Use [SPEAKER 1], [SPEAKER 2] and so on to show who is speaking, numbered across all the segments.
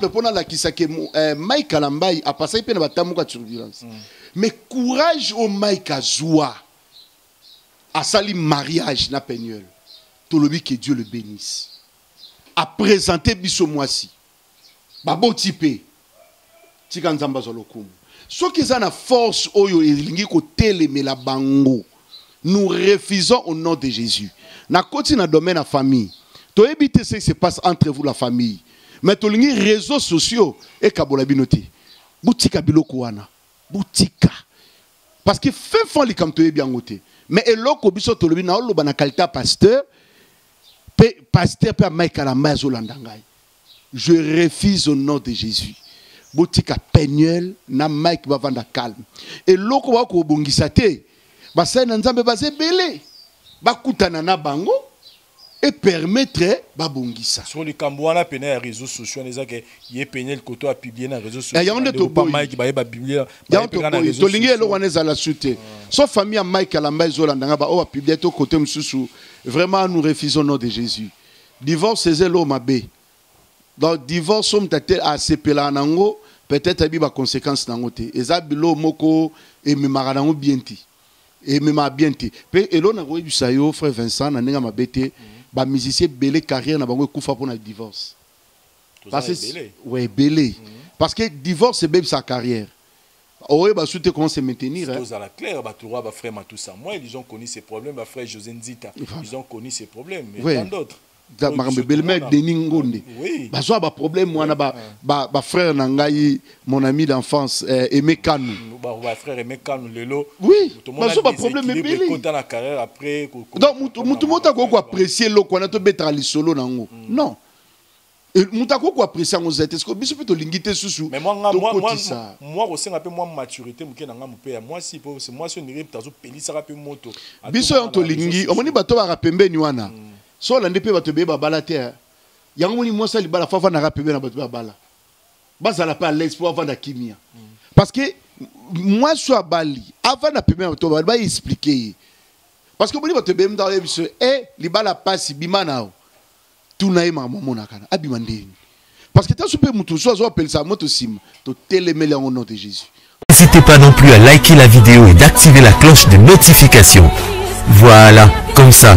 [SPEAKER 1] mpona alakisaki eh, mike alambai apasaki mpe na batambuka ya turbulence mais courage oyo mike azwa asali mariage na penuel tolobi que dieu le bénisse. Apresente biso mwasi. Baboti mpe tika nzambe azwa lokumu. Soki eza na force oyo elingi kotelemela bango. Nous refusons au nom de jésus. Nakoti na domaine ya famille. Toyebi te ce qui se passe entre vous la famille mais tolingi réseaux sociaux ekabola bino te botika biloko wana. Botika parce que fin fond likambo toyebi yango mais eloko biso tolobi na oloba na qualité pasteur pasteur mpe amaikala mbai azolanda ngai. Je refuse au nom de jésus. Botika penuel na mike bavanda calme. Eloko bakobongisa te. Basali na nzambe baza ebele bakutana na bango epermettre babongisa.
[SPEAKER 2] Sur likambo wana pene ya réseaux sociaux ezake ye pene koto apiblie na réseaux
[SPEAKER 1] Eh, yango nde toboyi.
[SPEAKER 2] mike baye babiblie
[SPEAKER 1] yango tokoyi tolingi eloko wana ezala su te so famille ya mike alamba ezolanda nga baoyo bapiblie to kote mosusu vraiment nous refusons au nom de jésus. Divorce eza eloko mabe donc divorce oyo moto ate asepelaka nango peut-être ayebi baconséquence nango te eza biloko moko ememaka nango bien te ememaka bien te mpe eloko nakoyebisa yo frère vincent na ndenge mabe te bamusicien ebele carrière na bango ekufa mpona divorce. Parce que ouais ebele parce que divorce ebebisa carrière. Oyeba su te comment se maintenir hein.
[SPEAKER 2] tozala clair bato roi bafrère matou samuel ils ont connu ces problèmes bafrère josé nzita ils ont connu ces problèmes mais tant d'autres
[SPEAKER 1] Da-
[SPEAKER 2] Oyo
[SPEAKER 1] makambo
[SPEAKER 2] biso
[SPEAKER 1] ebele me deni ngonde
[SPEAKER 2] Oui.
[SPEAKER 1] bazwa baproblème wana ba- ba- bafrère na ngai mon ami d'enfance eh, aimé kanu.
[SPEAKER 2] Lelo.
[SPEAKER 1] Oui bazwa baproblème ebele.
[SPEAKER 2] na
[SPEAKER 1] donc mutu moto akoki koapprécie eloko wana tobetaka lisolo nango non. E- moto akoki koapprécie yango za te siko biso mpe tolingi te susu tokotisa?
[SPEAKER 2] moi kosenga pe moi maturité moke na nga mope ya mwasi c'est mwasi onire tazo pelisaka pe moto.
[SPEAKER 1] Biso yango tolingi omoni bato baka pembeni wana. So olandi mpe bato ebeye babala te eh. yango moni mwasi ya libala fo avandaka pembeni na bato babala bazala mpe alex mpo avanda kimia. Parce que mwasi oyo abali avanda pembeni na bato babala baexplike ye. Parce que omoni bato ebeye mtaka oyebi biso e libala pasi bima na o tuna ye makambo amonaka na abima ndeni. Parce que taso mpe motu so azo apelisa moto nsima totelemeli yango nom de jésus.
[SPEAKER 3] N'hésitez pas non plus à liker la vidéo et d'activer la cloche de notification. Voilà, comme ça,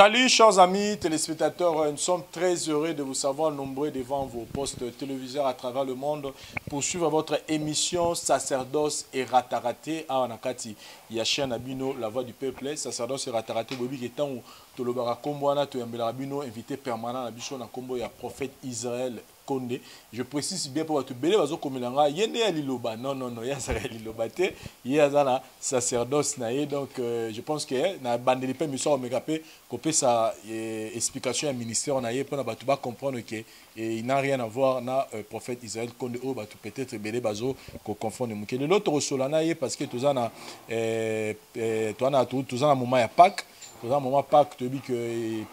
[SPEAKER 2] Salut chers amis téléspectateurs, nous sommes très heureux de vous savoir nombreux devant vos postes téléviseurs à travers le monde pour suivre votre émission Sacerdoce et Rataraté à Anakati. Yachia Nabino, la voix du peuple, Sacerdoce et Rataraté, Bobi Getan ou Tolobara Komboana, Toyambela Bino, invité permanent à Bichon, na Kombo, ya prophète Israël konde je précise bien mpo bato ebele bazokomela nga ye nde ya liloba. Non non non ye azaka ya liloba te ye aza na sacerdoce na ye. Donc euh, je pense que eh, na bandeli mpe miso akomeka mpe kopesa eh, explication ya ministère na ye mpona bato bacomprendre ke eh, il n'a rien à voir na euh, prophète israël konde oyo bato peut-être ebele bazokoconfondre moke lelo tokosola na ye parce que toza na eh, eh, toza na moma ya pâke toza moma pake toyebi ke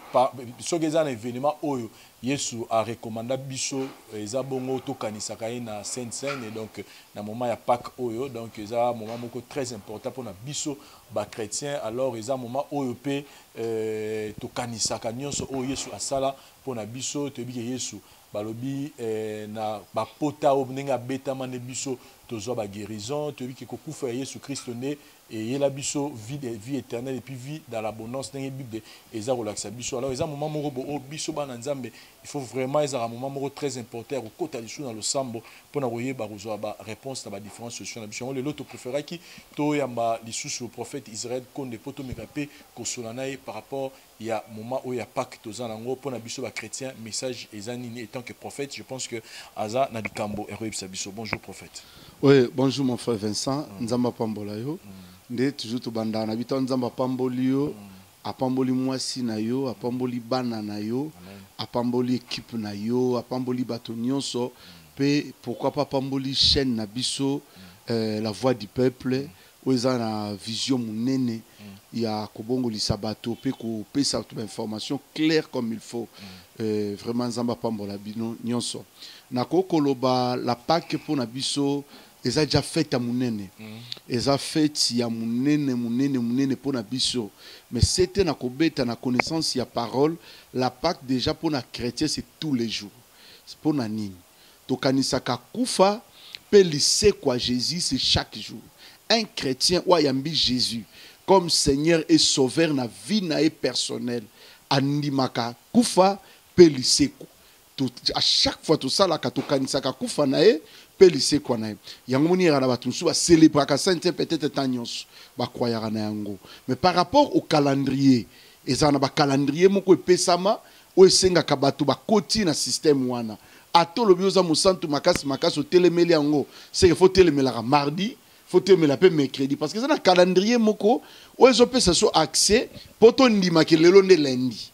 [SPEAKER 2] soki eza na événement oyo yesu arekomanda biso eh, eza bongo tokanisaka ye na sainte seine donc na moment ya pake oyo donc eza moment moko très important mpona biso bachrétien alors eza moment oyo mpe eh, tokanisaka nyonso oyo yesu asala mpona biso. Toyebi ke yesu balobi eh, na bapota oyo ndenge abetama nde biso tozwa baguérison toyebi ke kokufa ya yesu kristo nde eyela biso vie, de- vie éternelle et puis vie dans l'abondance ndenge bible eza kolakisa biso alors eza moment moko bo oyo biso bana nzambe il faut vraiment ezala moment moko très important ya kokota lisu na losambo mpona koyeba kozwa baréponse na badifférence solution na biso. Yango lelo topréféraki toyamba lisusu prophète israël konde mpo tomeka mpe kosola na ye par rapport ya moment oyo ya pake toza nango mpona biso bachrétien message eza nini etant que prophète je pense que aza na likambo ekoyebisa biso. Bonjour prophète.
[SPEAKER 1] Oui bonjour mon frère vincent nzambe apambola yo nde toujours tobandaka na bito nzambe apamboli yo apamboli mwasi na yo apamboli bana na yo apamboli ekipe na yo apamboli bato nyonso. Mpe pourquoi pas apamboli chaîne na biso euh, la voix du peuple oyo eza na vision monene ya kobongolisa bato mpe kopesa bato bainformation claire comme il faut. Euh, vraiment nzambe apambola bino nyonso. Nakoki koloba la pake mpo na biso eza deja fete ya monene eza fete ya monene monene monene mpo na biso. Mais se te na kobeta na connaissance ya parole la pake déjà mpo na chrétien c'est tous les jours. Mpo na nini? Tokanisaka kufa mpe lisekwa jésus c'est chaque jour. Un chrétien oyo ayambi jésus comme seigneur et sauveur na vie na ye personnel andimaka kufa mpe lisekwa à chaque fois tosalaka tokanisaka kufa na ye mpe lisekwa na yango moni yaka na bato mosusu sainte peut-être ntan mais par rapport au calendrier ezala na bacalendrier moko epesama oyo esengaka bato bakoti na système wana. Ata olobi oza mosantu makasi makasi otelemeli yango. Seke fo otelemelaka mardi fo otelemela mpe mercredi. Parce que eza na calendrier moko oyo ezopesa so accès mpo tondimaki lelo nde lundi.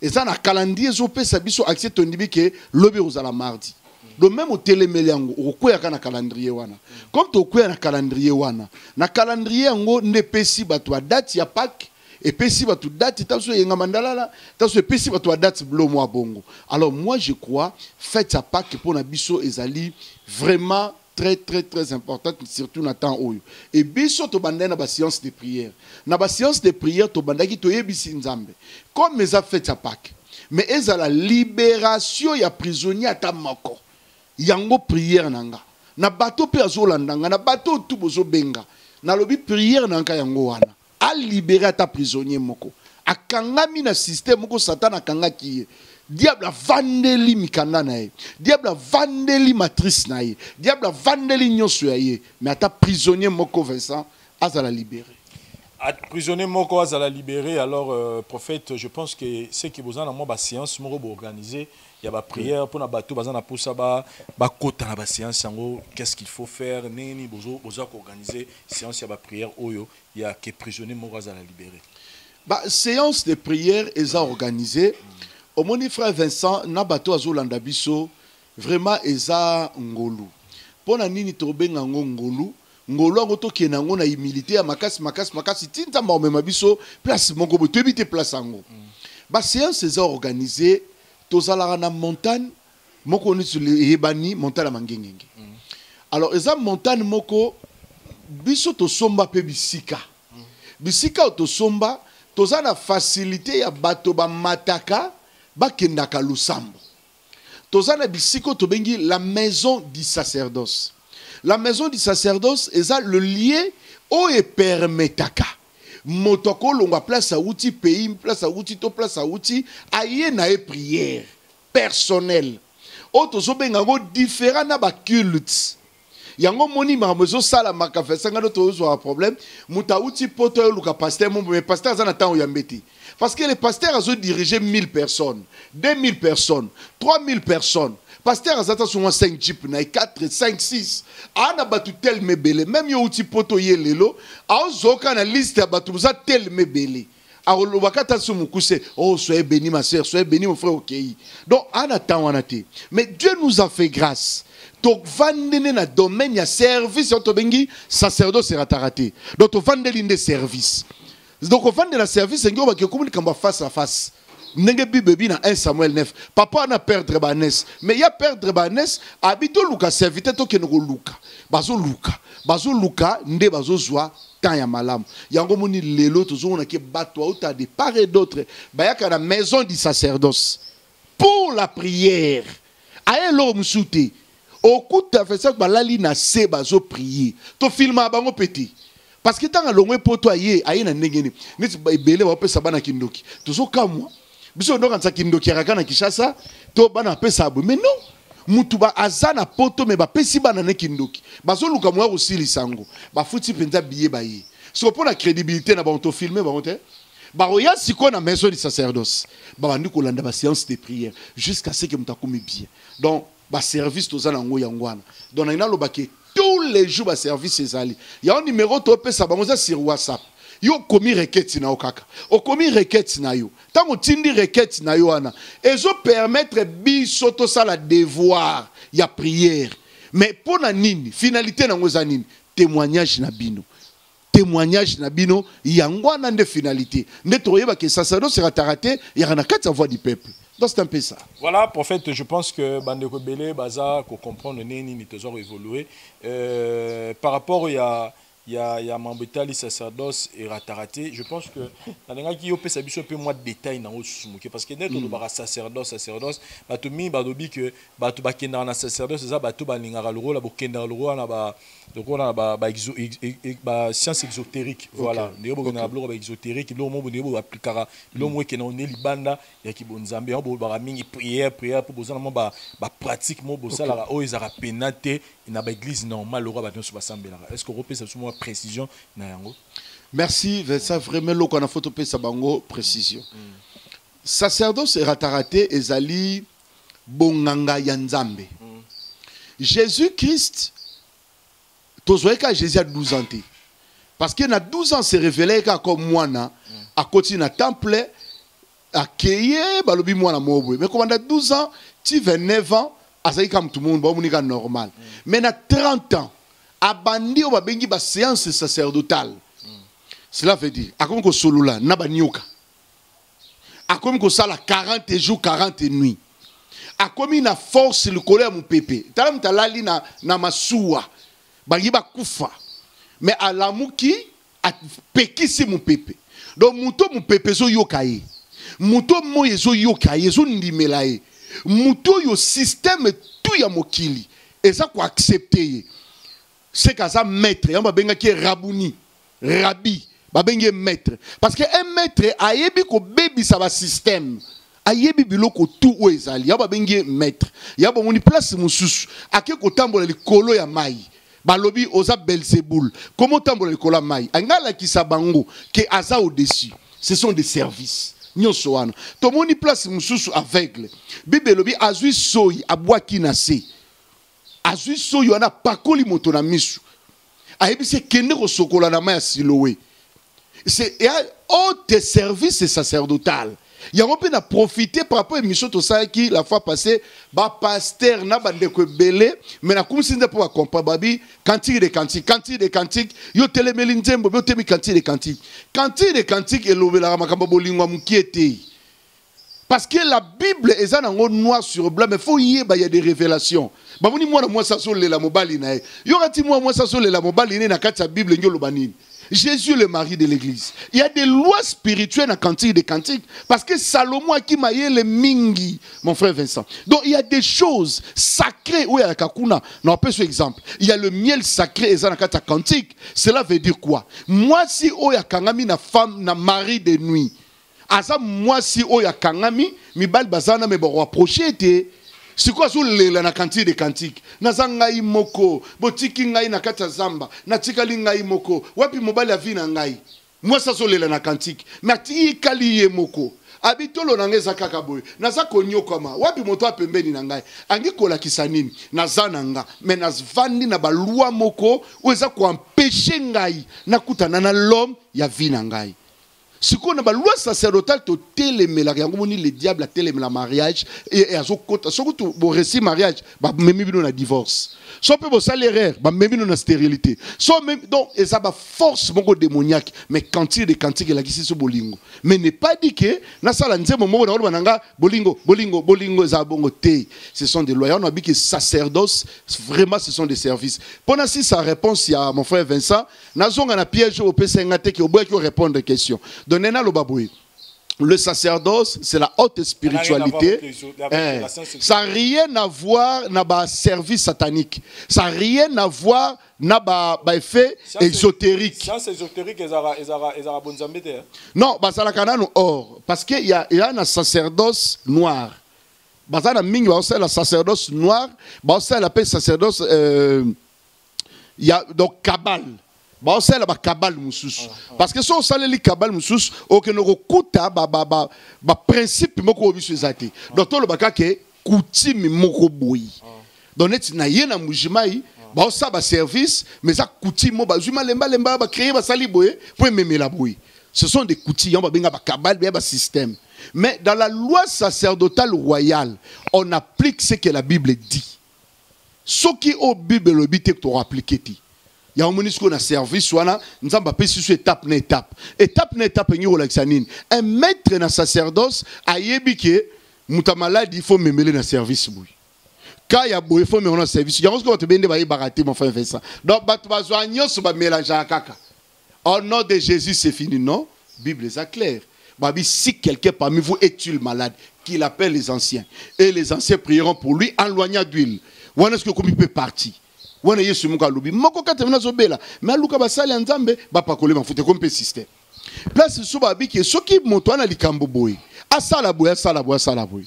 [SPEAKER 1] Eza na calendrier ezopesa biso accès tondimi ke lobi ozala mardi donc même otelemeli yango okokweyaka na calendrier wana. Comme tokweya na calendrier wana na calendrier yango nde epesi bato badate ya pake epesi bato date taso eyenga mandalala taso epesi bato badate bilo mwa bongo. Alors moi je crois fête ya pake mpo na biso ezali vraiment très très très importante surtout na temps oyo. E biso tobandaki na baséance de prière. Na baséance de prière tobandaki toyebisi nzambe. Comme eza fête ya pake mais ezala libération ya prisonnier ata moko yango prière na nga na bato mpe azolanda nga na bato oyo tu bozobenga. Nalobi prière na nga yango wana. Alibere ata prisonnier moko. Akangami na systeme moko satan akangaki ye. Diable avandeli mikanda na ye. Diable avandeli matrice na ye. Diable avandeli nyonso ya ye. Mais ata prisonnier moko vincent azala libéré
[SPEAKER 2] À prisonnier moko azala libéré alors euh, prophète je pense que ce qui besoin na moi ba séance moko bo organiser. Il y a ba prière pour na bato baza na posa ba ba kota na ba séance qu'est-ce qu'il faut faire nini bozo bozo organiser. Séance ya ba prière oyo il y a que prisonnier moko azala libéré.
[SPEAKER 1] Ba séance de prière eza organisé. Omoni frère vincent na bato azolanda biso vraiment eza ngolu. Mpo na nini tobenga yango ngolu? Ngolu yango tokende yango na humilité ya makasi makasi makasi. Ti nzambe amema biso place moko boye toyebi te place yango. Baséance eza organisé tozalaka na montagne moko neti eyebani montagne ya mangengenge. Alors eza montagne moko biso tosomba mpe bisika. Bisika oyo tosomba toza na facilité ya bato bamataka bakendaka losambo. Toza na bisika oyo tobengi la maison du sacerdoce la maison du sacerdoce eza le lieu oyo epermetaka. Moto akolongwa place awuti pays place awuti to place awuti aye na ye prière personnelle. Oyo tozobenga yango différent na yango moni makambo ezosalamaka fesanga no tozozwaka problème. Moto awuti poto oyoluka paster mo mais paster aza na ntango oyambe te parce que le pasteur azodirige 1000 personnes 2000 personnes 3000 personnes pasteur aza ta songo 5 jip na ye 4 5 6 aa na bato telema ebele même yo outi poto ye lelo aozoka na liste ya bato boza telema ebele alobaka ata so mokuse oh soyez béni ma sœur soyez béni mon frère okei donc aa na temps wana mais dieu nous a fait grâce. Tovandeli na domaine ya service oyo tobengi sacerdoce erataka te donc tovandeli nde service. Donc ovandela service engi oyo bakeki komi likambo ya face à face ndenge bible ebi na 1 samuel 9 papa wana perdre banes mais ya perdre banes abi toluka servite tokende koluka bazoluka bazoluka nde bazozwa temps ya malamu. Yango moni lelo tozomonaki bato auta de part et d'autre. Bayaka na maison du sacerdoce. Pour la prière. Aye eloko mosusu te okuta fesa balali na se bazoprie tofilma bango mpe te parce que ntango alongwe poto aye aye na ndenge nini neti ebele baopesa bana kindoki. Tozokamwa biso ondokanisa kindoki akaka na to bana bapesa boye mais non mutu aza na poto me bapesi bana ne kindoki. Bazoluka moya kosilisa yango bafuti mpenza biye baye siko mpo na crédibilité na bango tofilme bango te bakoya sikoyo na maison du sacerdoce. Babandi kolanda baséance de prière jusqu'à ce que moto akomi bien. Donc baservice toza nango yango wana donc nangi nalobaki tous les jours baservice ezali. Yango numéro sur whatsapp yo okomi requête na yo kaka. Okomi requête na yo. Ntango otindi requête na yo wana ezopermettre biso tosala devoir ya prière. Mais mpo na nini finalité nango eza nini? Témoignage na bino. Témoignage na bino yango wana nde finalité. Nde toyebaka sacerdoce erataka te yaka na kati ya voix du peuple. Donc c'est un peu ça.
[SPEAKER 2] Voilà, prophète, je pense que Bandeko Belé, Baza, qu'on comprend le nez, ni toujours évolué. Euh, par rapport il y a il y a il y a Mambetali sacerdoce et rataraté, je pense que dans les gens qui ont fait ça un peu moins de détails dans le sous parce que net on bara sacerdoce sacerdoce, bato mi badobi que bato bakenda na sacerdoce ça? Bato balingara le rôle la bokenda le rôle na ba donc on a ba ba exo- ex- ex- ex- ba science exotérique voilà. Ndenge bokenda na biloko ba exotérique. Mo mo ekenda one libanda ya kibonzambe yango bolobaka mingi prière prière mpo bozala mo ba mo pena te na baeglise normale oyo bato nyonso basambelaka est ce que okopesa biso mwa précision na yango
[SPEAKER 1] merci ça vraiment loko na pesa bango précision. Sacerdoce erataka te ezali bonganga ya nzambe jésus kaka jésus a 12 ans parce que na 12 ans se révélai kaka comme mwana akoti na temple akeye balobi mwana moko boye mais komanda 12 ans ti 29 ans azalaki kaka motu mundu baomoni kaka normal. Mais na 30 ans abandi oyo babengi baséance sacerdotale. Cela veut dire akomi kosolola na banioka akomi kosala 40 jours 40 nuits. Akomi na force likolo ya mopepe tala na, na bangi bakufa. Me alamuki apekisi mopepe donc moto mopepe ezoyoka ye moto moi ezoyoka ye ezondimela ye moto oyo systeme tu ya mokili eza koaccepte ye seke aza maître. Yango babengaki ye rabuni rabi. Babengi ye maître. Parce que un maître ayebi kobebisa basystème ayebi biloko tu oyo ezali yango babengi ye maître. Yango bomoni place mosusu ake kotambola likolo ya mai balobi oza belzebul komo otambola likolo ya mai anga alakisa bango ke aza au-dessus. Ce sont des services. Nyonso wana. Tomoni place mosusu aveugle. Bible elobi azwi soyi abwaki na se. Azwi soyi wana apakoli moto na miso ayebisi ekende kosokola na mai ya silowe haute service sacerdotal. Yango mpe na profite par rapport émission tosalaki la fois passé bapaster na bandeko ebele me nakumisi nde mpo bacomprendre babi cantique de cantique cantique de cantique yo telemeli nzembo bi otemi cantique de cantique cantique de cantique elobelaka makambo ya mokie parce que la bible eza nango noir sur blanc mais faut yeba ya des révélations. Bamoni mwana mwasi azolela mobali na ye yokati mwana mwasi azolela mobali ne na kati bible ngi oloba Jésus le mari de l'église. Il y a des lois spirituelles dans cantique des cantiques parce que Salomon a qui le mingi, mon frère Vincent. Donc il y a des choses sacrées où il y a kakuna. Non, peu ce exemple. Il y a le miel sacré et ça dans kata cantique. Cela veut dire quoi? Moi si oh ya kangami na femme na mari de nuit. Aza moi si oh ya kangami mibali bazana me bo rapprocher te sikoyo azolela na kantine de kantike naza ngai moko. Botiki ngai na kati ya zamba. Natikali ngai moko. Wapi mobali avi na ngai? Mwasi azolela na kantike me atikali ye moko. Abi tolo na ngai eza kaka boye. Naza konyokama wapi moto apembeni na ngai? Angi kolakisa nini? Naza na nga. Me navandi na balwa moko oyo eza koampeshe ngai nakutana na l'homme ya vi na ngai sikoyo na baloi sacerdotale totelemelaka yango moni le diable atelemela mariage e azokota soki boresi mariage bamemi bino na divorce. So mpe bosali erreur bamemi bino na stérilité. So donc eza baforce moko démoniaque. Mais quantité de quantité elakisi so bolingo. Mais n'est pas dit ke nasala nzembo moko na koloba na nga bolingo bolingo bolingo eza bongo te. Ce sont des lois yango nabi ke sacerdoce vraiment ce sont des services. Mpona si sa réponse ya mon frère vincent. Nazonga na piège oyo opesa nga te ke oboyaki orépondre question donc nena aloba boye le sacerdoce, c'est la haute spiritualité. Ça n'a rien à voir avec service satanique. Ça n'a rien à voir avec effet exotérique. Non, basalaka nanu or parce que il y a il y a un sacerdoce noir. Bazana mingi ba la sacerdoce noir, ba la paix sacerdoce euh il y a donc cabale. Baosala bakabale mosusu parce que so osaleli kabale mosusu okende kokuta baprincipe moko oyo biso eza te donc tolobaka ke kutime moko boyi donc neti na ye na mujimai. Baosala baservice mais eza kutime mo bazwi malembalemba bacreye basali boye mpo ememela boye ce sont des coutumes yango babenga bakabale beya basystème mais dans la loi sacerdotale royale on applique ce que la bible dit. Soki oyo bible elobi te toapplike te ya omoni sikoyo na service wana nzambe apesi so étape na étape. Étape na étape nini? Un maître na sacerdoce ayebi ke moto ya maladi faut memele na service boye ka ya boye fo memele na service. Yango sikoyo bato bende bayebaka te frère Vincent. Donc kaka. Au nom de Jésus c'est fini non? Bible eza claire. Si quelqu'un parmi vous est-il malade qu'il appelle les anciens. Et les anciens prieront pour lui en loignant d'huile. Mpe parti wana yesu moko alobi moko kati mena azobela me aluka basali ya nzambe bapakole mafuta ekomi mpe systeme place lisusu babi ke soki moto wana likambo boye asala boye asala boye asala boye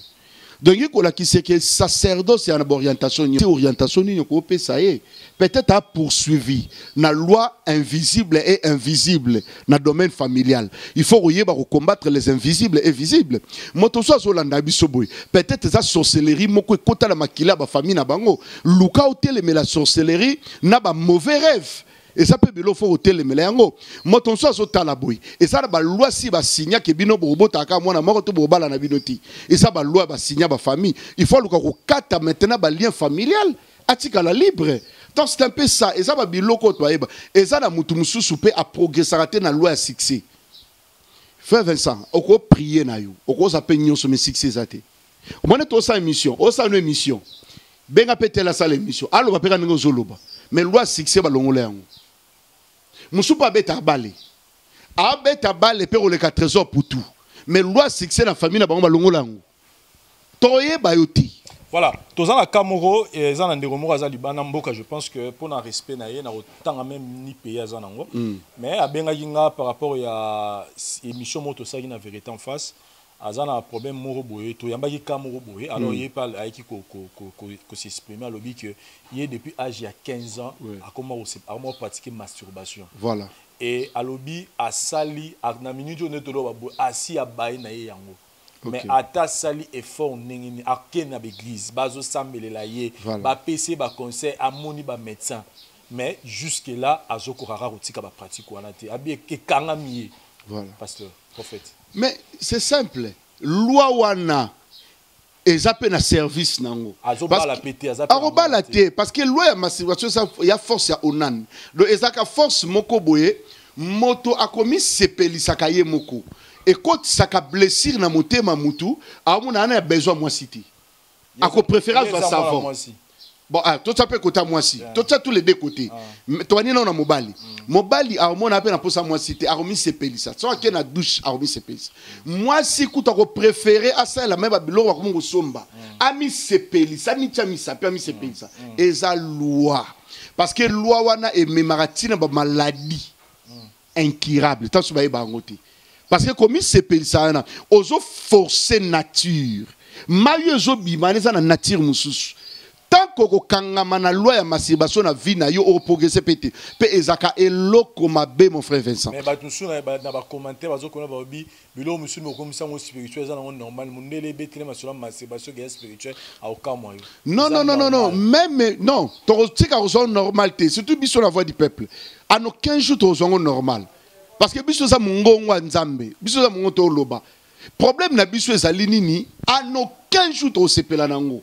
[SPEAKER 1] donc ekolakisa ke sacerdoce ya na baorientation nini orientation nini okopesa ye peut-être apoursuivi na loi invisible et invisible na domaine familial. Il faut koyeba combattre les invisibles et visibles. Moto so azolanda biso boye peut-être eza sorcellerie moko ekota na makila ya bafamille na bango. Luka otelemela sorcellerie na bamauvais rêve eza mpe bilo fo kotelemela yango moto mosusu azotala boye eza na balwa si basinyake bino bokobotaka mwana moko to bokobala na bino te eza balwa basinya bafamille il faut aluka kokata maintenant balien familial. Atikala libre. Donc c'est un peu ça. Eza babiloko oyo toyeba eza na motu mosusu mpe aprogressaka te na loi ya succès. Frère vincent okoprie na yo. Okoza mpe nyonso me succès eza te omoni tosala émission. Osala no émission. Benga mpe tele asala émission aloba mpe ka ndenge ozoloba. Mais loi ya succès balongola yango mosusu mpe abeta bale abeta bale mpe koleka trésor putu mais loi succès na famille na bango balongola yango toyeba yo te
[SPEAKER 2] voilà. Toza na ka moko eza na ndeko moko aza libanda mboka je pense que mpona respect na ye na kotanga même ni pays aza nango. Mais abengaki nga par rapport ya émission tosalaki na vérité en face aza na problème moko boye toyambaki ka moko boye alors ye mpe ayaki kosexprime alobi ke ye depuis âge ya 15 ans akoma kopratiquer masturbation.
[SPEAKER 1] Voilà.
[SPEAKER 2] Et alobi asali na minute oyo nde toloba boye asi abaye na ye yango. Mais ata asali effort ndenge nini akende na baeglise bazosambelela ye bapesi ye baconseil amoni bamédecin mais jusque là azokokaka kotika bapratique wana te abi ekangami ye
[SPEAKER 1] voilà.
[SPEAKER 2] pasteur prophète.
[SPEAKER 1] Mais c'est simple. Loi wana eza mpe na service nango.
[SPEAKER 2] Azobala na
[SPEAKER 1] akobala
[SPEAKER 2] mwana
[SPEAKER 1] te. Parce que loi ya masturbation eza ya force ya onane donc ezalaka force moko boye moto akomisepelisaka ye moko. Ekotisaka blessure na motema mutu aomona ana ya besoin mwasi te akopréféré azwa
[SPEAKER 2] Eza mwana
[SPEAKER 1] savon
[SPEAKER 2] mwasi.
[SPEAKER 1] bon ah, totia mpe kota mwasi totia tous les deux côtés. Toani nao na mobali. Mobali aomona mpe na mposa mwasi te akomisepelisa so ake na douche akomisepelisa mwasi kuta akopréféré asalela me babiloko bakomi kosomba amisepelisa amitia misapi amisepelisa eza loi. Parce que loi wana ememaka ntina bamaladi incurable. Ntanso bayeba yango te parce que komisepelisa wana ozoforce nature. Mai oyo ezobima wana eza na nature mosusu tanke okokangama na loi ya masturbation na vie na yo okoprogresse mpe te mpe ezalaka eloko mabe mon frère vincent.
[SPEAKER 2] Mais bato mosusu na na bacommentaire bazokona balobi biloko mosusu mokomisa yango spirituel eza nango normal mondele ebetele masolo ya masturbation geya spirituel akokamwa yo
[SPEAKER 1] non non non non non. même non. Tokotika kozwa normal te surtout biso la voix du peuple. En aucun jour tokozwa ngo normal. Parce que biso eza mongongo ya nzambe biso eza mongongo toloba problème na biso ezali nini? En aucun jour tokosepela nango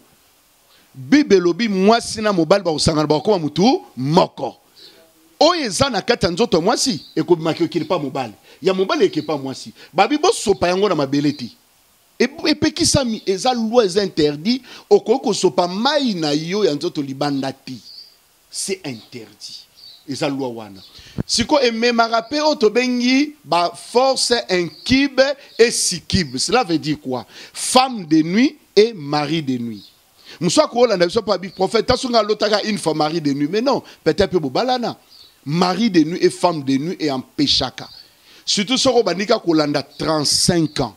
[SPEAKER 1] bible elobi mwasi na mobali bakosangana bakokoma motu moko. Oyo eza na ya nzoto ya mwasi ekobimaki okili mpa mobali. Ya mobali eke mpa mwasi. Babi bosopa yango na mabele te epekisami eza interdit. Okoki kosopa mai na yo ya nzoto libanda te c'est interdit. Eza loi wana. Sikoyo ememaka mpe oyo tobengi baforce inkibe et sikibe. Cela veut dire quoi? Femme de nuit et mari de nuit mosu akoolanda biso mpo abi prophète tasonga alotaka une fois mari de nuit. Mais non peut-être mpe bobalana mari de nuit et femme de nuit empêchaka surtout soki obandika kolanda 35 ans.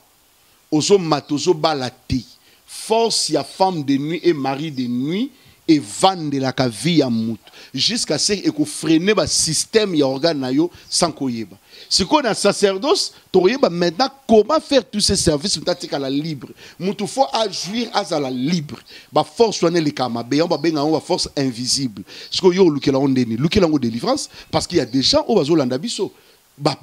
[SPEAKER 1] Ozomata ozobala te force ya femme de nuit et mari de nuit evandelaka vie ya motu jusqu'à ce ekofrene basystème ya organe na yo sans koyeba. Sikoyo na sacerdoce tokoyeba maintenant comment faire tous ces services motu atikala libre? Motu faut ajuire azala libre. Baforce wana elekaka mabe yango babenga yango baforce invisible. Sikoyo yo olukela yango ndeni lukela yango délivrance parce qu'il y a des gens oyo bazolanda biso.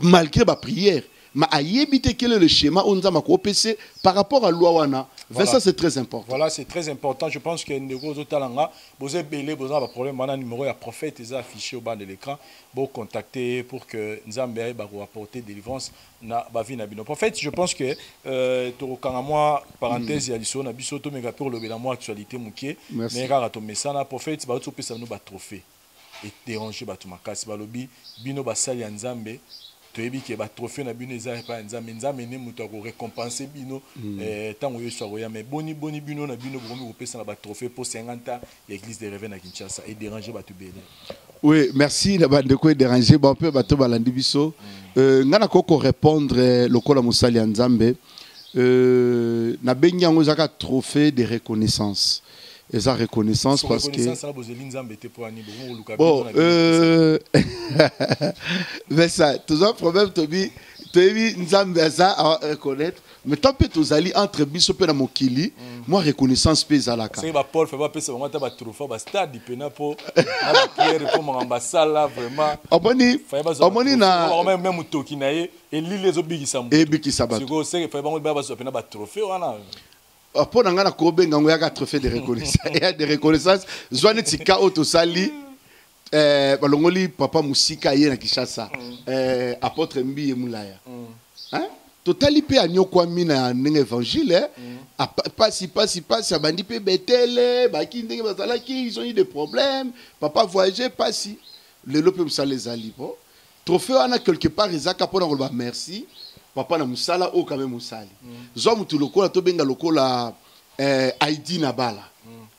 [SPEAKER 1] Malgré baprière ma ayebi te quel est le schéma oyo nzambe akopese par rapport à loi wana? Ça c'est très important
[SPEAKER 2] Voilà, c'est très important. Je pense que Ndego Zotalanga, vous avez belé, vous avez un problème. Maintenant, numéro de prophète est affiché au bas de l'écran. Vous contacter pour que Nzambe va vous apporter délivrance na ba vie na bino. Prophète, je pense que euh moi parenthèse ya liso na biso to mega pour le moi actualité mukie.
[SPEAKER 1] Merci.
[SPEAKER 2] Mais kaka to mesana prophète ba to pesa no ba trophée. Et déranger ba to makasi ba lobi bino ba sali ya Nzambe toyebi ke na bino eza epai ya nzambe. Nzambe nde moto akorécompense bino eh, ntango yesu akoya me boni boni bino na bino bokomi kopesa na batrophée mpo 50 ans ya église de reve na kinshasa edérange bato ebele.
[SPEAKER 1] Oui merci. Na bandeko edérange bao mpe bato balandi biso. Euh, nga nakoko répondre eh, lokola mosali ya nzambe. Euh, nabengi yango ezaka trophée de reconnaissance eza reconnaissance parce que bon euh, mais ça toza problème tobi toyebi nzambe aza a reconnaître. Mais tant mpe tozali entre biso mpe na mokili mwa reconnaissance mpe ezalaka
[SPEAKER 2] bapaul fe bapesa bango ata batrophée bastade mpena mpo na bapierre mpo makambo asala vraiment.
[SPEAKER 1] Omoni omoni na
[SPEAKER 2] motoki na ye elili ezobikisa
[SPEAKER 1] ebikisa bato.
[SPEAKER 2] Sikoyo seke faye bango baya bazwa mpena batrophée wana
[SPEAKER 1] mpo na ngai nakobenga yango yaka trophée de reconnaissance. Ya de reconnaissance. Zwa neti ka oyo tosali eh, balongoli papa mosika ye na kinshasa. Eh, apôtre mbiye mulaya. Hein? totali mpe anyokwami na ndenge évangile? Apa- pasi pasi pasi abandi mpe betele baki ndenge bazalaki ils ont eu des problèmes. Papa voyage pasi. Lelo mpe mosala ezali po trophée wana quelque part ezaka mpona koloba merci papa na mosala oyo kame mosali. Zwa motu lokola tobenga lokola eh, aidi na bala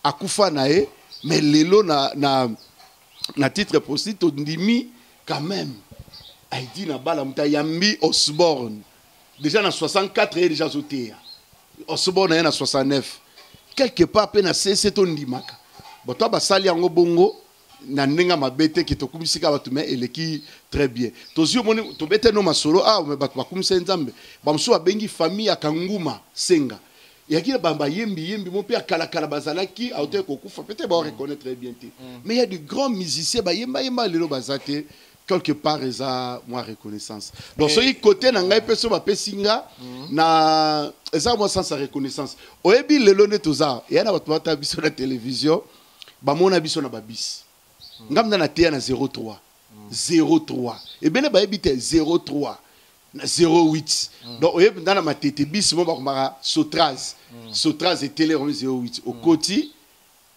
[SPEAKER 1] akufa na ye mais lelo na, na, na titre posi tondimi quand même aidi na bala moto ayambi osborne. Déjà na 64 ye déjà azoteya. Osborne aye na 69 quelque part mpe na sese tondimaka. Bato basali yango bongo na ndenge ya mabe te ke tokumisika bato me eleki très bien. Tozwi omoni tobete no masolo awa me bato bakumisa nzambe. Bamosusu babengi famille ya kanguma senga. Eyaki bayembi yembi mo mpe ya kalakala bazalaki aute kokufa. Peut-être baoreconnaître bien te. Mais il y a de grands musiciens bayembayemba lelo baza te. Quelque part eza mwa reconnaissance. Donc soki côté na ngai mpe so bapesi nga na eza mwa sens ya reconnaissance. Oyebi lelo nde toza eya na bato bata biso na télévision bamona biso na babisi ngai mna nateya na 03 03 ebele bayebi te 03 na 08 donc oyebi nda na matete bisi mo bakomaka sotras. Sotras etele yango 08 okoti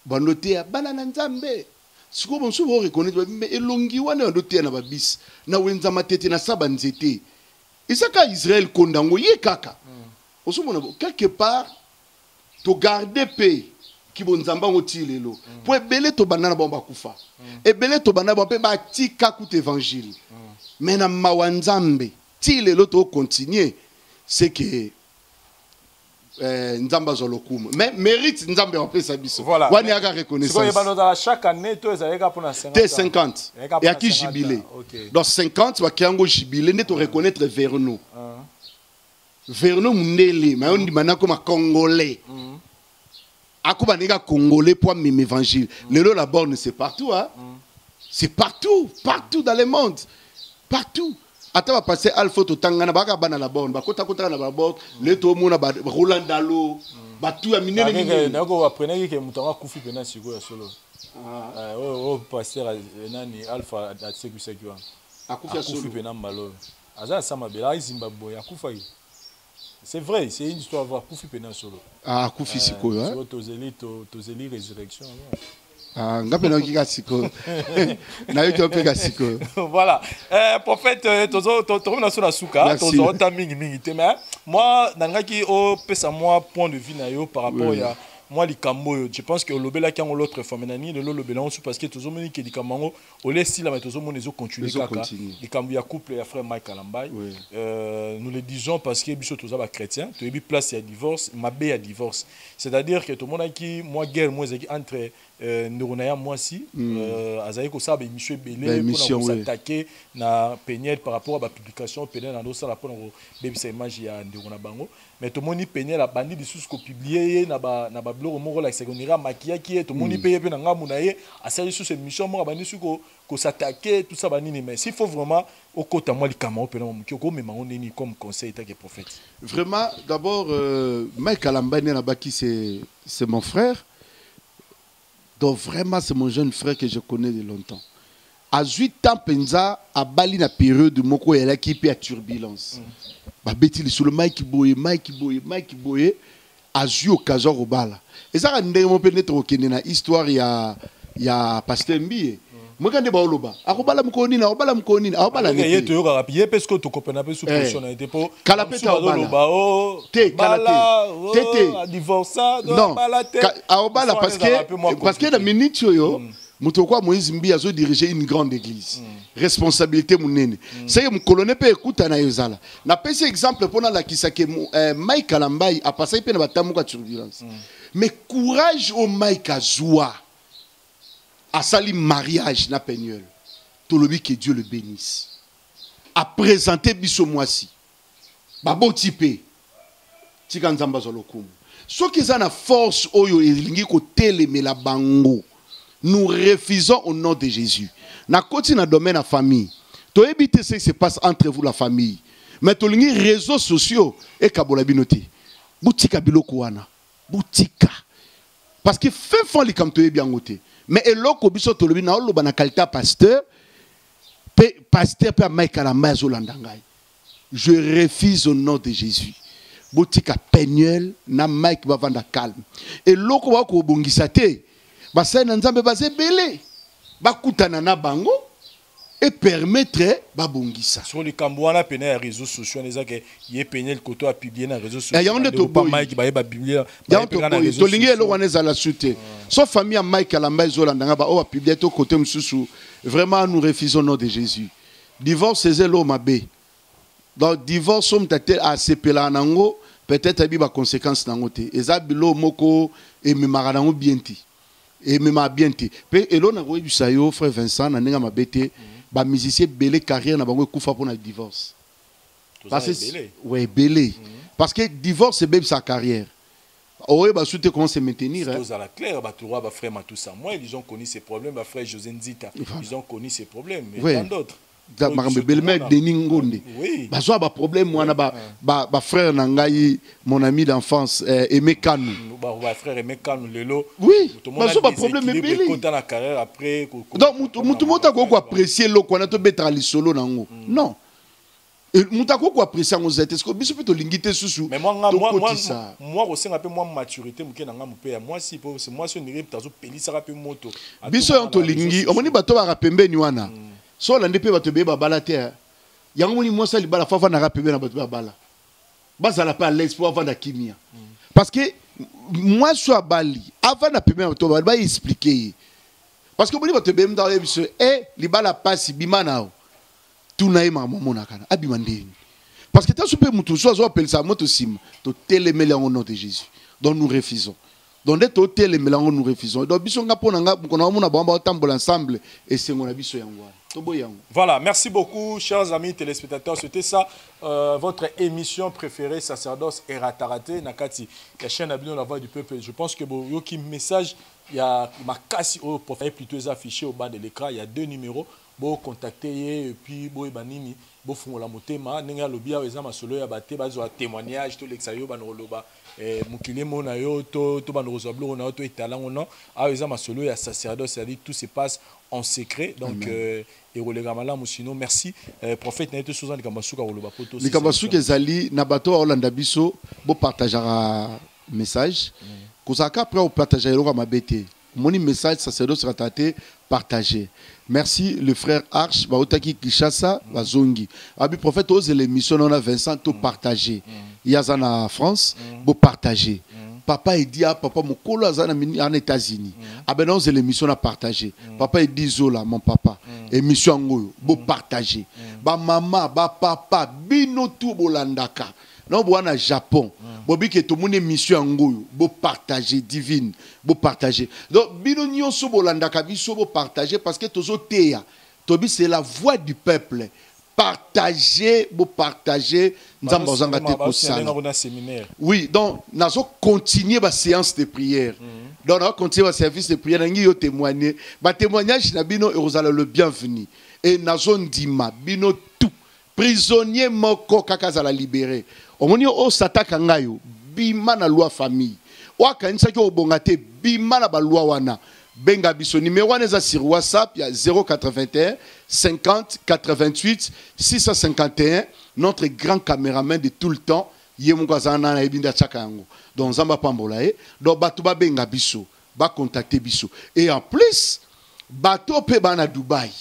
[SPEAKER 1] bando teya bana na nzambe. Sikoyo mosusu baoreconnaître babimbe elongi wana bando teya na babisi na wenza matete na sa banzete ezaka israel konda yango ye kaka. Ozomona bo quelque part togarde mpe kibo nzambe ango ti lelo. Mpo ebele tobanda na bango bakufa. Ebele tobanda bango mpe batika kuta évangile me na mawa nzambe ti lelo tokontinue c'est que eh, nzambe azwa lokumu. Mais mérite nzambe apesa biso. Wani yaka
[SPEAKER 2] reconnaissancete 50
[SPEAKER 1] eyaki jubilé donc 50 bakia yango jubilé nde toreconnaître vers
[SPEAKER 2] nous
[SPEAKER 1] vers nous mundele mayo ndima na koma congolais. Mm. -hmm. Akuba ndenge congolais po amema évangile lelo la borne c'est partout hein? c'est partout partout dans le monde. Partout. Ata bapasse alpha totangana baka bana la borne bakotakotaka na baborne le tomona ba- roland dalo batu ya minene minene.
[SPEAKER 2] nayoko baprenaki ke moto yango akufi mpena sikoyo ya solo.
[SPEAKER 1] Ah,
[SPEAKER 2] Eh, oyo oyo paster a- nani alpha asekwisaki wana
[SPEAKER 1] akufi ya
[SPEAKER 2] akufi
[SPEAKER 1] solo.
[SPEAKER 2] mpena mbala oyo aza mabele akufaki c'est vrai c'est une histoire vrai akufi mpena solo
[SPEAKER 1] Ah, akufi sikoyo hein?
[SPEAKER 2] sikoyo tozeli to- tozeli résurrection
[SPEAKER 1] Ah, ka sikoyo
[SPEAKER 2] voilà euh, prophète euh, tozo- to- tokomina so na suka
[SPEAKER 1] Merci.
[SPEAKER 2] tozota mingimingi te mais moi nalingaki opesa mwa point de vue na yo par rapport
[SPEAKER 1] Oui.
[SPEAKER 2] ya mwa likambo oyo je pense que olobelaki yango l'autre fois mais nani lelo olobela yango parce que tozomoni ke likambo yango olesila mais tozomona ezocontinue kaka. likambo ya couple ya frère mike alambai
[SPEAKER 1] Oui.
[SPEAKER 2] euh, nous le disons parce que biso toza bachrétien toyebi place ya divorce mabe ya divorce. C'est à dire que tomonaki mwa guerre mo ezalaki entre ndeko na ya mwasi euh, azali kosala baémission ebele mpona kosatake na peniel par rapport à bapublication peniel andosala mpona kobebisa image ya ndeko na bango. Mais tomoni peniel abandi lisusu kopublie ye na ba- na babiloko moko olakisaka onire amakiyaki ye tomoni mpe ye mpe na ngambu na ye asali lisusu émission moko abandi lisusu ko- kosatake tout ça banini mais s'il faut vraiment okota mwa likambo yango mpena moke okomema ngo nini comme conseil etake prophète.
[SPEAKER 1] Vraiment, d'abord, euh, Mike Alambani Nabaki, c'est c'est mon frère. Donc vraiment, c'est mon jeune frère que je connais de longtemps. À 8 ans, Penza, à Bali, na période moko elle a qui à turbulence. Bah, Betty, sur le Mike Boye, Mike Boye, Mike Boye, a joué au Kazo Robala. Et ça, on a au Kenya, histoire, il y a, il y a Pasteur Mbiye. Suis là, akobala mukoni na akobala mukoni na akobala
[SPEAKER 2] ye toyokaka mpe ye mpe soki tokopena mpe sous
[SPEAKER 1] Eh.
[SPEAKER 2] te mpo
[SPEAKER 1] Kala mpe
[SPEAKER 2] bazoloba o
[SPEAKER 1] Te, kala te.
[SPEAKER 2] bala
[SPEAKER 1] Te, te.
[SPEAKER 2] bala te.
[SPEAKER 1] Aobala
[SPEAKER 2] Histoire
[SPEAKER 1] parce que parce que na minute oyo moto okwa moïse mbi une grande église. Responsabilité monene seke mokolo ne mpe ekuta na yo ezala napesi exemple mpo nalakisake mike alambai apasaki mpe na batamuka turbulence mais courage o mike azwa asali mariage na peniel tolobi que dieu le bénisse. Apresente biso mwasi baboti mpe tika nzambe azwa lokumu. Soki eza na force oyo elingi kotelemela bango nous refusons au nom de jésus. Nakoti na domaine ya famille. Toyebi te ce qui se passe entre vous la famille. Mais tolingi réseaux sociaux ekabola bino te. Botika biloko wana. Botika parce que fin fond likambo toyebi yango te mais eloko biso tolobi na oloba na qualité ya pasteur mpe pasteur mpe amaikala mai azolanda ngai. Je refuse au nom de jésus. Botika penuel na mike bavanda calme. Eloko bakobongisa te basali na nzambe baza ebele. Bakutana na bango epermettre babongisa.
[SPEAKER 2] So likambo wana pene ya réseaux sociaux wana ezake ye pene likoto apiblie na réseaux
[SPEAKER 1] Eh, yango nde toboyi.
[SPEAKER 2] mike bayeba biblie
[SPEAKER 1] yango toboyi tolingi eloko wana ezala su te so famille ya mike alamba ezolanda nga baoyo bapiblie to kote mosusu vraiment nous refusons nom de jésus. Divorce eza eloko mabe donc divorce oyo moto ate asepelaka nango peut-être ayebi baconséquence nango te. Eza biloko moko ememaka nango bien te. Ememaka bien te. Mpe eloko nakoyebisa yo frère vincent na ndenge ya mabe te bamusicien ebele carrière na bango ekufa mpona divorce. Parce que ouais ebele parce que divorce ebebisa carrière. Oyeba su te comment se maintenir hein.
[SPEAKER 2] tozala clair bato roi bafrère matusa moi ils ont connu ces problèmes bafrère josé nzita ils ont connu ces problèmes mais tant d'autres
[SPEAKER 1] makambo
[SPEAKER 2] biso
[SPEAKER 1] ebele me denis ngonde
[SPEAKER 2] Oui.
[SPEAKER 1] bazwa baproblème wana ba- ba- na ngai mon ami d'enfance eh, aimé kanu. Oui. Bazwa baproblème ebele.
[SPEAKER 2] na
[SPEAKER 1] donc mutu moto akoki koapprécie eloko wana tobetaka lisolo nango non. E- moto akoki koapprécie yango za te biso mpe tolingi te susu
[SPEAKER 2] mais moi nga- moi moi
[SPEAKER 1] tokotisa?
[SPEAKER 2] moi kosenga mpe mwa maturité moke na ngambo mpe ya mwasi po c'est mwasi onire tazopelisaka mpe moto.
[SPEAKER 1] Biso oyo tolingi. omoni bato baka pembeni wana so olandi mpe bato ebeye babala te eh. yango moni mwasi ya libala fo avandaka pembeni na bato babala bazala mpe alex mpo avanda kimia parce que mwasi oyo abali avanda pembeni na bato babala baexplike ye. Parce que omoni bato ebeye mnda oyebi biso e libala pasi bima nao tuna ye makambo amonaka na abima ndeni. Parce que taso mpe motu so azoapelisaka moto nsima totelemeli yango nom de jésus. Donc nous refusons donc nde totelemela yango nous refusons donc biso nga mpo na nga mokona omona bango baotambola ensemble na
[SPEAKER 2] Voilà, merci beaucoup, chers amis téléspectateurs. C'était ça, euh, votre émission préférée, Sacerdoce et Rataraté, Nakati, la chaîne Abino, la voix du peuple. Je pense que un message, il y a ma casse au profil plutôt affiché au bas de l'écran. Il y a deux numéros. Bon, contacter et puis bon, banini, bon, font la motema, n'enga lobia, les amis, solo ya bate, témoignage, eh, mukile mona yo, to, to banorozablo, na yo, to etalango, non, ah, les amis, solo ya sacerdoce, c'est-à-dire tout se passe en secret. Donc, ekoleka malamu sino merci. Euh, prophète na ye te soza likambo asuka koloba po to
[SPEAKER 1] likambo suki ezali na bato oyo baolanda biso bopartageaka message kozalaka apres opartage eloko ya mabe te omoni message sacerdoce rata te partage merci le frère arche. Bautaki kinshasa bazongi. Abi prophète ozela émission na na vincent topartage ye aza na france bopartage papa edi a papa mokolo aza na ana états-unis. Ozela émission na partage papa edi zola mon papa. Émission yango oyo bopartage bamama bapapa bino tu bolandaka na boa na japon. Bobi ke tomoni émission yango oyo bopartage divine. Bopartage donc bino nyonso bolandaka biso bopartage parce que tozoteya tobi c'est la voix du peuple. Partager bopartage nzambe azanga te kosala. oui donc nazo continuer ba séance de prière. Donc nazo continuer ba service de prière. Nangi yo témoigner. Ba témoignage na bino ekozala le bienvenu. Et nazo ndima bino tout. Prisonnier moko kaka azala libéré omoni osataka ngai bima na loi famille. Oyo akanisaki obonga te bima na balwa wana. Benga biso numéro wana eza sur whatsapp ya 081 50 88 651 notre grand caméraman de tout le temps ye moko azala nana yango. Donc nzambe apambola ye donc bato babenga biso bacontacte biso. Et en plus bato mpe baa dubai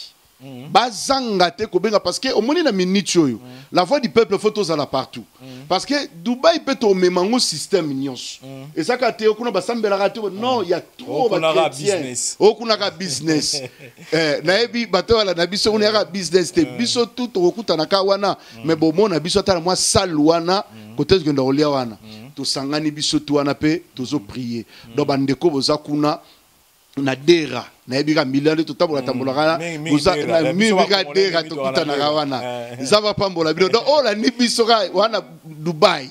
[SPEAKER 1] bazanga te kobenga parce que omoni na minute oyo la voix du peuple faut tozala partout. Parce que dubai mpe tomema ngo système nyonso. Ezaka te okuna basambelaka te non ya trop
[SPEAKER 2] business.
[SPEAKER 1] okunaka business. Eh, nayebi bato bala na biso kuna yaka business te. Biso tu tokokutanaka wana. Mais bomona biso ata na mwa sale wana kote tokenda kolia wana. Tosangani biso tu wana mpe tozoprie donc bandeko boza kuna na dera nayebi ka milliard
[SPEAKER 2] totambola-tambolaka
[SPEAKER 1] na mingi ka dera tokutanaka wana eza bapambola bino. Donc oh, oyo olandi biso ka wana dubai.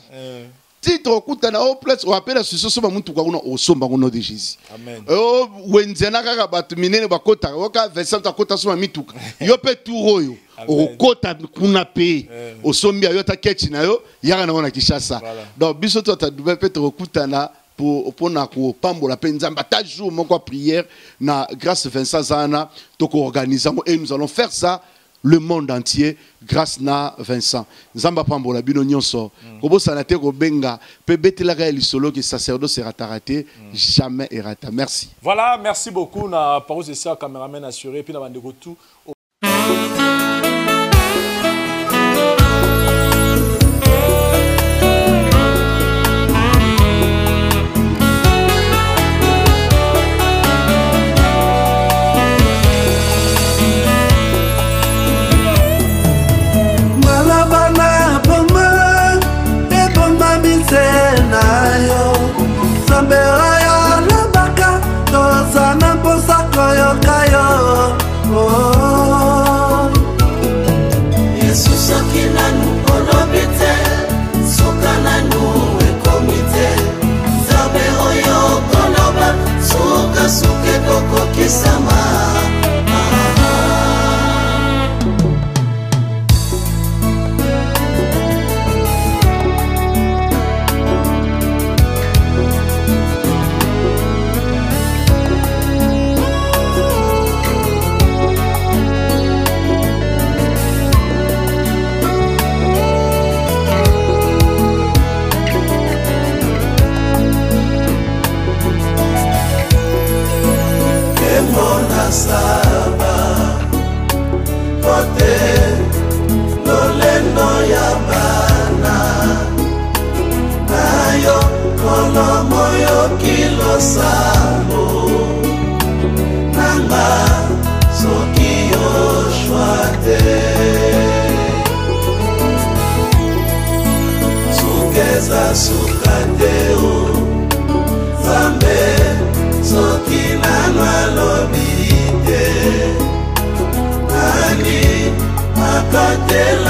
[SPEAKER 1] Titre okutana o place oapela susi osomba mutuka kuna osombango nom de jésus.
[SPEAKER 2] Eh,
[SPEAKER 1] Owenzena oh, kaka bato minene bakotaka. Oka vincent akota somba mituka. Yo mpe tour oyo okokota kuna mpe osombi yo ata ketchi na yo yaka nango na
[SPEAKER 2] kinshasa.
[SPEAKER 1] Donc biso to ata dubai mpe tokokutana mpona kopambola mpe nzambe ata jour moko ya prière na grâce vincent aza wana tokoorganize yango. Et nous allons faire ça le monde entier grâce na vincent. Nzambe apambola bino nyonso. Kobosana te kobenga. Mpe betelaka ya lisolo ke sacerdoce erataka te jamais erata merci.
[SPEAKER 2] Voilà, merci beaucoup na parole de ça caméraman assuré puis na bandeko tout
[SPEAKER 4] Samba yosambo nanga soki yoshwa te. Suka eza suka te o nzambe soki nanga lobi te. Nani makatela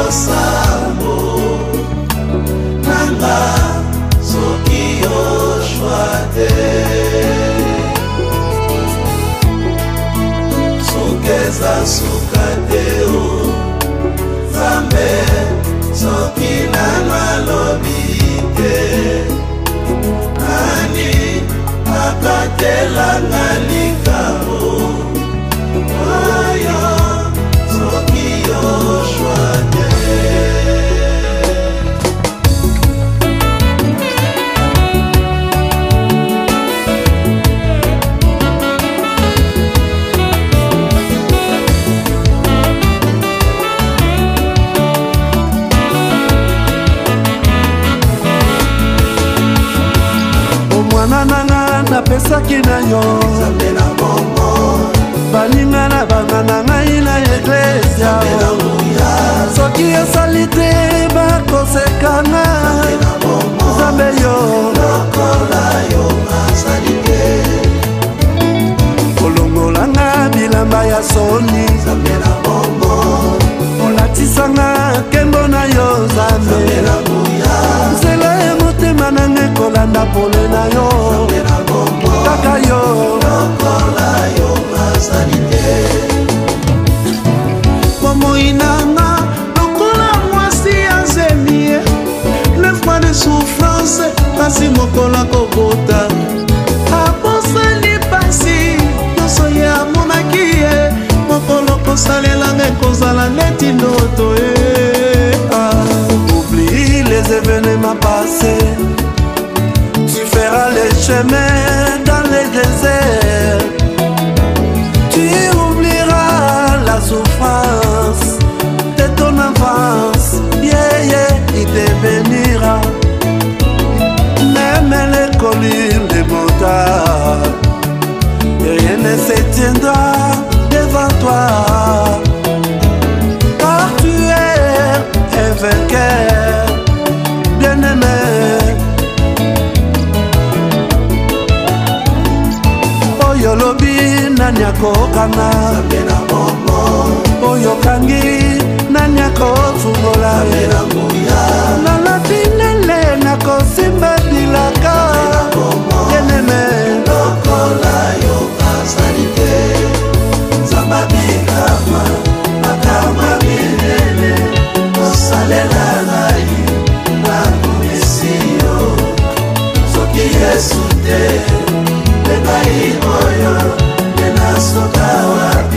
[SPEAKER 4] yoki losambo nanga soki yoshwa te. Sukeza suka te o. Nzambe soki nano alobi te. Nani akatelanga likambo
[SPEAKER 5] Tu feras les chemins dans les déserts. okokanga oyo okangi nani akofungola? Nalati ndele nakosimba bilaka. Eneme
[SPEAKER 4] lokola yo azali te nzamba bikama makama minene. Osalela nai nakomisi yo. Soki yesu te ebai oyo.
[SPEAKER 5] nos tocaba